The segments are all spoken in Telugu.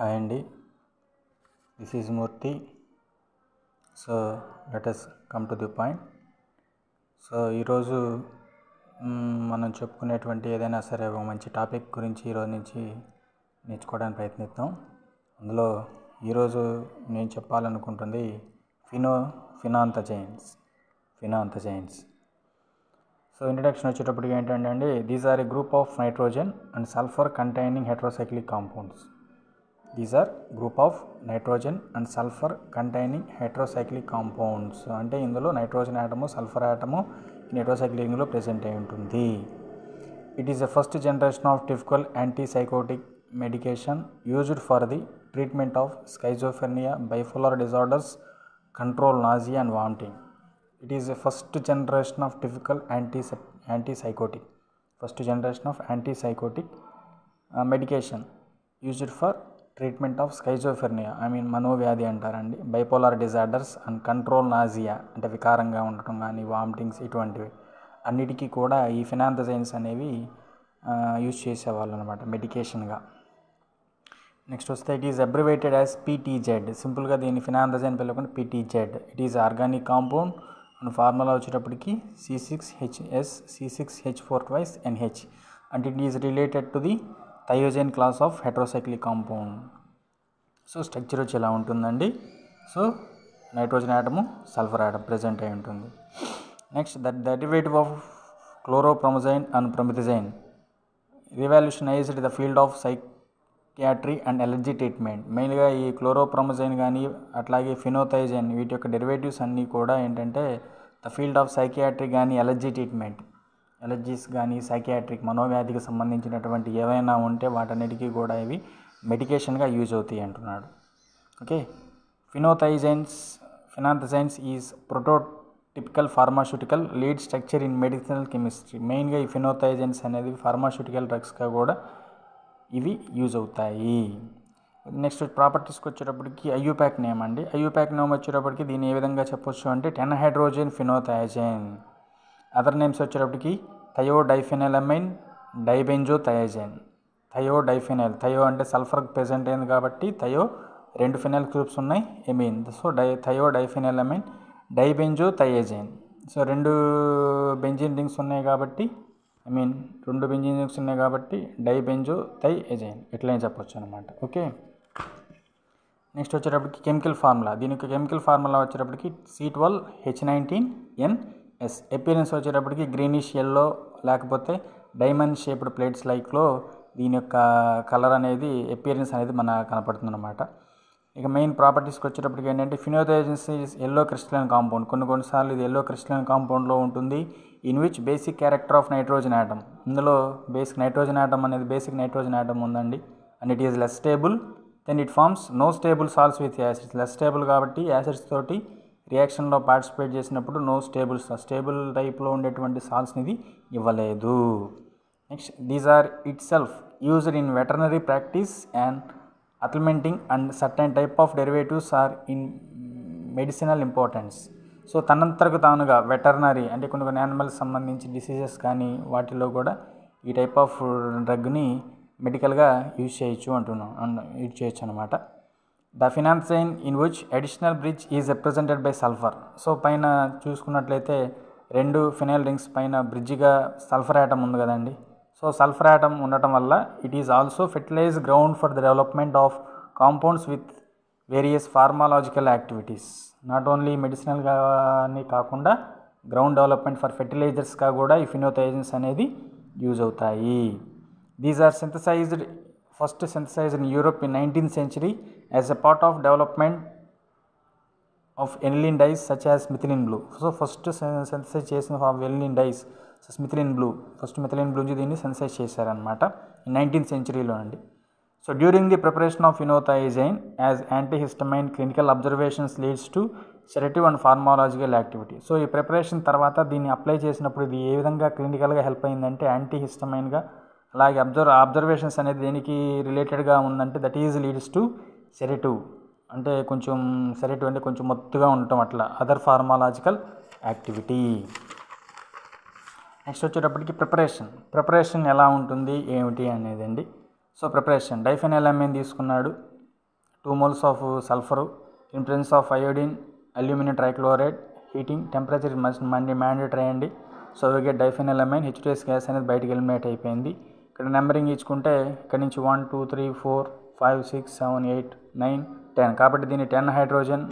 హాయ్ అండి. This is Murthy. So let come to the point. So ఈరోజు మనం చెప్పుకునేటువంటి ఏదైనా సరే ఒక మంచి టాపిక్ గురించి ఈరోజు నుంచి నేర్చుకోవడానికి ప్రయత్నిద్దాం. అందులో ఈరోజు నేను చెప్పాలనుకుంటుంది pheno phenothiazines. Phenothiazines. So introduction వచ్చేటప్పటికి ఏంటంటే అండి these are a group of nitrogen and sulphur containing heterocyclic compounds. These are group of nitrogen and sulphur containing hydrocyclic compounds అంటే ఇందులో నైట్రోజన్ ఆటము సల్ఫర్ ఆటము నైట్రోసైక్లింగ్లో ప్రెసెంట్ అయి ఉంటుంది. It is the first generation of typical antipsychotic medication used for the treatment of schizophrenia bipolar disorders control nausea and vomiting it is the first generation of typical anti antipsychotic first generation of antipsychotic medication used for treatment of schizophrenia I mean మనోవ్యాధి అంటారండి. Bipolar disorders and control nausea అంటే వికారంగా ఉండటం కానీ వామిటింగ్స్ ఇటువంటివి. అన్నిటికీ కూడా ఈ ఫినాంథజైన్స్ అనేవి యూజ్ చేసేవాళ్ళు అనమాట మెడికేషన్గా. నెక్స్ట్ వస్తే it is abbreviated as PTZ. సింపుల్గా దీన్ని ఫినాంథజైన్ పిలవకుండా PTZ. It is organic compound and formula వచ్చేటప్పటికి C six HS C six H four twice NH and it is related to the thiazine class of heterocyclic compound. So structure వచ్చి ఎలా ఉంటుందండి? So nitrogen atom sulphur atom present అయి ఉంటుంది. Next the derivative of chlorpromazine and promethazine. Revolutionised the field of psychiatry and allergy treatment. మెయిన్గా ఈ క్లోరోప్రమజైన్ కానీ అట్లాగే ఫినోథైజైన్ వీటి యొక్క డెరివేటివ్స్ అన్నీ కూడా ఏంటంటే ద ఫీల్డ్ ఆఫ్ సైకియాట్రీ కానీ ఎలర్జీ ట్రీట్మెంట్. ఎలర్జీస్ కానీ సైకియాట్రిక్ మనోవ్యాధికి సంబంధించినటువంటి ఏవైనా ఉంటే వాటన్నిటికీ కూడా ఇవి మెడికేషన్గా యూజ్ అవుతాయి అంటున్నాడు. Okay? Phenothiazines phenothiazines is prototypical pharmaceutical lead structure in medicinal chemistry. మెయిన్గా ఈ ఫినోథైజైన్స్ అనేది ఫార్మాస్యూటికల్ డ్రగ్స్గా కూడా ఇవి యూజ్ అవుతాయి. నెక్స్ట్ ప్రాపర్టీస్కి వచ్చేటప్పటికి అయ్యూప్యాక్ నేమ్ అండి. అయ్యూప్యాక్ నేమ్ వచ్చేటప్పటికి దీన్ని ఏ విధంగా చెప్పొచ్చు అంటే ten hydrogen phenothiazine. Other names వచ్చేటప్పటికి thio diphenylamine dibenzo thiazine thio diphenyl thio అంటే సల్ఫర్ ప్రెజెంట్ అయింది కాబట్టి థయో రెండు ఫినైల్ గ్రూప్స్ ఉన్నాయి amine. So di thio diphenylamine dibenzothiazine so రెండు బెంజిన్ రింగ్స్ ఉన్నాయి కాబట్టి ఐ మీన్ రెండు బెంజిన్ రింగ్స్ ఉన్నాయి కాబట్టి డైబెంజో థైఎజైన్ ఇట్లనే చెప్పొచ్చు అనమాట ఓకే? నెక్స్ట్ వచ్చేటప్పటికి కెమికల్ ఫార్ములా. దీనికి కెమికల్ ఫార్ములా వచ్చేటప్పటికి C twelve H nineteen N S appearance వచ్చేటప్పటికి గ్రీనిష్ ఎల్లో లేకపోతే డైమండ్ షేప్డ్ ప్లేట్స్ లైక్లో దీని యొక్క కలర్ అనేది ఎపీరెన్స్ అనేది మన కనపడుతుందన్నమాట. ఇక మెయిన్ ప్రాపర్టీస్కి వచ్చేటప్పటికి ఏంటంటే ఫినోథైజన్స్ ఎల్లో క్రిస్టలైన్ కాంపౌండ్ కొన్ని కొన్నిసార్లు ఇది ఎల్లో క్రిస్టలైన్ కాంపౌండ్లో ఉంటుంది. In which basic character of nitrogen atom ఇందులో బేసిక్ నైట్రోజన్ యాటమ్ అనేది బేసిక్ నైట్రోజన్ యాటమ్ ఉందండి. And it is less stable then it forms no stable salts with acids less stable కాబట్టి యాసిడ్స్ తోటి రియాక్షన్లో పార్టిసిపేట్ చేసినప్పుడు నో స్టేబుల్ స్టేబుల్ టైప్లో ఉండేటువంటి సాల్స్ని ఇది ఇవ్వలేదు. Next these are itself used in veterinary practice and anthelmintic and certain type of derivatives are in medicinal importance. So తనంతరకు తానుగా వెటర్నరీ అంటే కొన్ని కొన్ని యానిమల్స్ సంబంధించి డిసీజెస్ కానీ వాటిలో కూడా ఈ టైప్ ఆఫ్ డ్రగ్ని మెడికల్గా యూజ్ చేయొచ్చు అంటున్నాం యూజ్ చేయొచ్చు అనమాట the phenothiazine in which additional bridge is represented by sulphur. So పైన చూసుకున్నట్లయితే రెండు ఫినైల్ రింగ్స్ పైన బ్రిడ్జిగా సల్ఫర్ యాటమ్ ఉంది కదండి. సో సల్ఫర్ యాటమ్ ఉండటం వల్ల it is also fertilise ground for the development of compounds with various pharmacological activities. Not only medicinal కానీ కాకుండా గ్రౌండ్ డెవలప్మెంట్ ఫర్ ఫెర్టిలైజర్స్గా కూడా ఈ ఫినోథైజన్స్ అనేది యూజ్ అవుతాయి. These are synthesised first synthesised in Europe in nineteenth century as a part of development of aniline dyes such as methylene blue so first synthesised చేసిన aniline dyes methylene blue first methylene blue నుంచి దీన్ని సెన్సైజ్ చేశారనమాట నైన్టీన్త్ సెంచరీలో అండి. So during the preparation of phenothiazine as antihistamine clinical observations leads to sedative and pharmacological activity so ఈ ప్రిపరేషన్ తర్వాత దీన్ని అప్లై చేసినప్పుడు ఇది ఏ విధంగా క్లినికల్గా హెల్ప్ అయిందంటే యాంటీహిస్టమైన్గా అలాగే అబ్జర్వ్ అబ్జర్వేషన్స్ అనేది దేనికి రిలేటెడ్గా ఉందంటే that is leads to sedative. అంటే కొంచెం సెరిటివ్ అంటే కొంచెం మత్తుగా ఉండటం అట్లా. Other pharmacological activity. నెక్స్ట్ వచ్చేటప్పటికి ప్రిపరేషన్. ప్రిపరేషన్ ఎలా ఉంటుంది? ఏమిటి అనేది అండి సో ప్రిపరేషన్. డైఫెనైలామైన్ తీసుకున్నాడు. Two moles of sulphur in presence of iodine aluminium trichloride heating temperature must mandi mandatory అండి. So we get diphenyl amine gas అనేది బయటకు ఎలిమినేట్ అయిపోయింది. ఇక్కడ నెంబరింగ్ ఇచ్చుకుంటే ఇక్కడ నుంచి one two three four five six seven eight nine ten. కాబట్టి దీన్ని టెన్ హైడ్రోజన్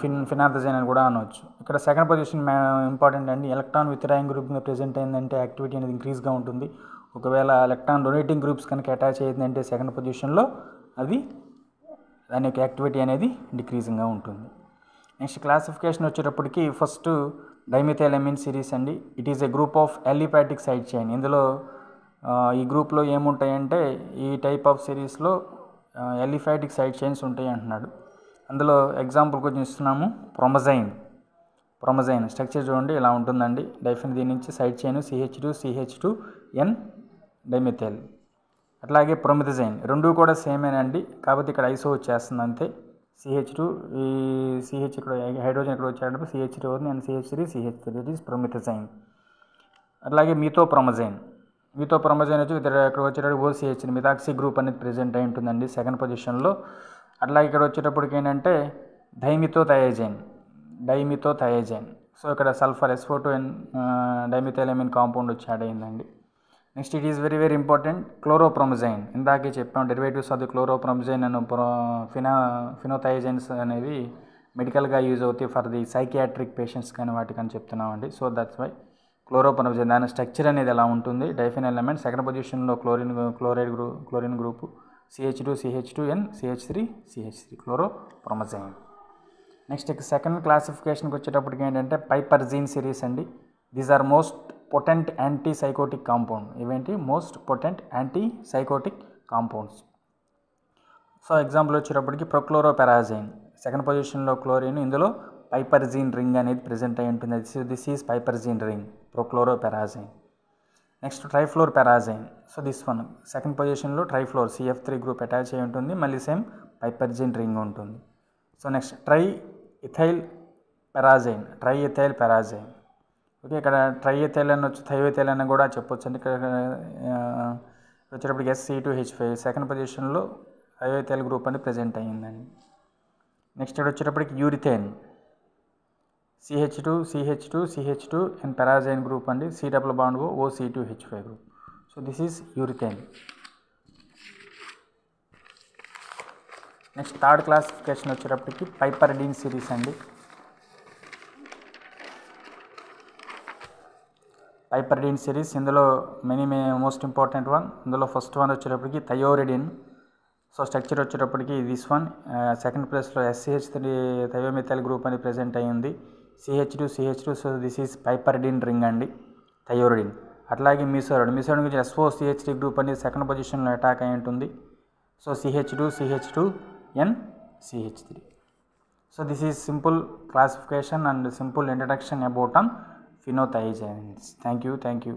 ఫిన్ ఫినాథజైన్ అని కూడా అనవచ్చు ఇక్కడ సెకండ్ పొజిషన్ ఇంపార్టెంట్ అండి. ఎలక్ట్రాన్ విత్ డ్రాయింగ్ గ్రూప్ మీద ప్రెజెంట్ అయిందంటే యాక్టివిటీ అనేది ఇంక్రీజ్గా ఉంటుంది. ఒకవేళ ఎలక్ట్రాన్ డొనేటింగ్ గ్రూప్స్ కనుక అటాచ్ అయ్యిందంటే సెకండ్ పొజిషన్లో అది దాని యొక్క యాక్టివిటీ అనేది డిక్రీజింగ్గా ఉంటుంది. నెక్స్ట్ క్లాసిఫికేషన్ వచ్చేటప్పటికి ఫస్ట్ డైమిథైలమిన్ సిరీస్ అండి. It is a group of aliphatic side chain. ఇందులో ఈ గ్రూప్లో ఏముంటాయంటే ఈ టైప్ ఆఫ్ సిరీస్లో ఎలిఫాటిక్ సైడ్ చైన్స్ ఉంటాయి అంటున్నాడు. అందులో ఎగ్జాంపుల్ కొంచెం ఇస్తున్నాము. ప్రొమజైన్. ప్రొమజైన్. స్ట్రక్చర్ చూడండి ఇలా ఉంటుందండి. డైఫిన్ దీని నుంచి side chain CH two CH two N dimethyl. అట్లాగే ప్రొమిథజైన్. రెండు కూడా సేమేనండి. కాకపోతే ఇక్కడ ఐసో వచ్చేస్తుంది అంతే. సిహెచ్ టూ ఈ సిహెచ్ ఇక్కడ హైడ్రోజన్ ఇక్కడ వచ్చేటప్పుడు సిహెచ్ టూ అవుతుంది and CH three CH three it is promethazine. అట్లాగే మీతో ప్రొమజైన్. మీతో ప్రొమజైన్ వచ్చి ఇక్కడ ఇక్కడ వచ్చేటప్పుడు ఓసిహెచ్ మిథాక్సీ గ్రూప్ అనేది ప్రెజెంట్ అయి ఉంటుందండి. సెకండ్ పొజిషన్లో అట్లాగే ఇక్కడ వచ్చేటప్పటికి ఏంటంటే డైమితో థయాజైన్ డైమితో థయాజైన్ సో ఇక్కడ సల్ఫర్ ఎస్ఫో ఫోటో ఎన్ డైమిథైలమిన్ కాంపౌండ్ వచ్చి యాడ్ అయిందండి. Next it is very very important chlorpromazine ఇందాకే చెప్పాం డెరివేటివ్స్ అది ది అను ఫినా ఫినోథైజైన్స్ అనేవి మెడికల్గా యూజ్ అవుతాయి ఫర్ ది సైకియాట్రిక్ పేషెంట్స్ కానీ వాటికని చెప్తున్నామండి. సో దట్స్ వై క్లోరోప్రొమజైన్ దాని స్ట్రక్చర్ అనేది ఎలా ఉంటుంది? డైఫిన్ ఎలిమెంట్ సెకండ్ పొజిషన్లో chlorine chloride group chlorine group CH two CH two N CH three CH three chlorpromazine next second క్లాసిఫికేషన్కి వచ్చేటప్పటికి ఏంటంటే పైపర్జీన్ సిరీస్ అండి. These are most potent antipsychotic compound ఇవేంటి? Most potent antipsychotic compounds so example వచ్చేటప్పటికి ప్రొక్లోరోపెరాజైన్. సెకండ్ పొజిషన్లో క్లోరిన్ ఇందులో పైపర్జీన్ రింగ్ అనేది ప్రెజెంట్ అయి ఉంటుంది. This is piperazine ring prochlorperazine next trifluoperazine so this one second పొజిషన్లో trifluoro CF three group attach అయి ఉంటుంది. మళ్ళీ సేమ్ పైపర్జిన్ రింగ్ ఉంటుంది. So next tri ethyl perazine tri ethyl perazine okay ఇక్కడ ట్రై ఇథైల్ అనొచ్చు వచ్చి అని కూడా చెప్పొచ్చు. అండి ఇక్కడ ఆ, వచ్చేటప్పటికి SC two H five second పొజిషన్లో థైవెథైల్ గ్రూప్ అని ప్రజెంట్ అయ్యిందండి. నెక్స్ట్ ఇక్కడ వచ్చేటప్పటికి urethane CH two CH two CH two and perazine group అండి. C double bond O C two H five group. So this is urethane. Next third classification వచ్చేటప్పటికి పైపర్డిన్ సిరీస్ అండి. పైపర్డిన్ సిరీస్ ఇందులో many may most important one. ఇందులో ఫస్ట్ వన్ వచ్చేటప్పటికి థయోరిడిన్. సో స్ట్రక్చర్ వచ్చేటప్పటికి దిస్ వన్. సెకండ్ ప్లేస్లో ఎస్సిహెచ్ త్రీ థయోమిథైల్ గ్రూప్ అని ప్రెజెంట్ అయ్యింది. CH two CH two so this is piperidine ring అండి థయోరిడిన్. అట్లాగే మిసోరడ్ మిసోరడ్ గురించి ఎస్ఓ సిహెచ్ త్రీ గ్రూప్ అనేది సెకండ్ పొజిషన్లో అటాక్ అయి ఉంటుంది. So CH two CH two N CH three. So this is simple classification and simple introduction about on phenothiazines. Thank you thank you.